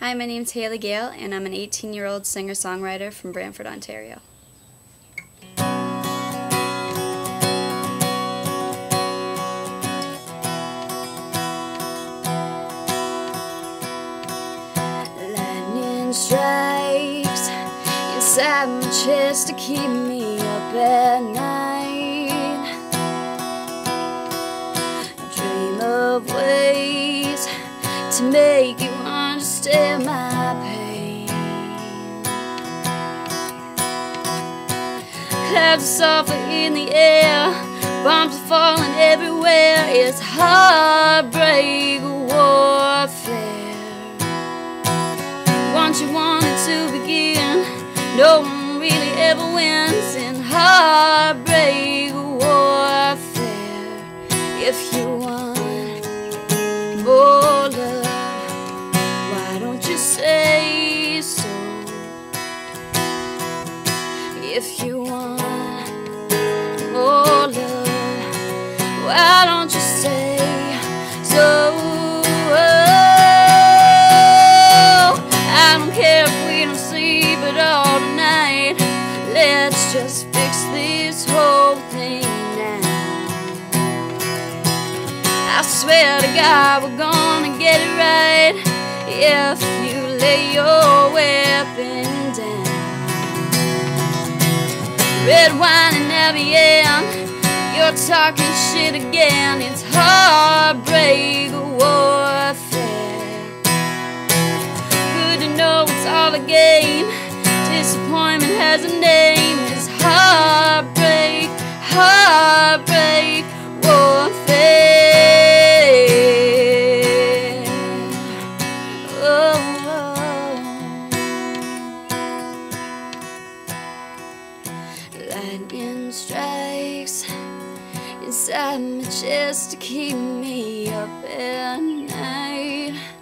Hi, my name's Hali Gale, and I'm an 18 year old singer songwriter from Brantford, Ontario. Lightning strikes inside my chest to keep me up at night. I dream of ways to make you Clouds are softly in the air, bombs are falling everywhere. It's heartbreak warfare. Once you wanted to begin, no one really ever wins in heartbreak warfare. If you want more love, why don't you say so? If you you say so? Oh, I don't care if we don't sleep at all tonight. Let's just fix this whole thing now. I swear to God, we're gonna get it right if you lay your weapon down. Red wine and Ambien, you're talking shit again. It's heartbreak warfare. Good to know it's all a game. Disappointment has a name. It's heartbreak, heartbreak warfare. Oh. Lightning strikes inside my chest to keep me up at night.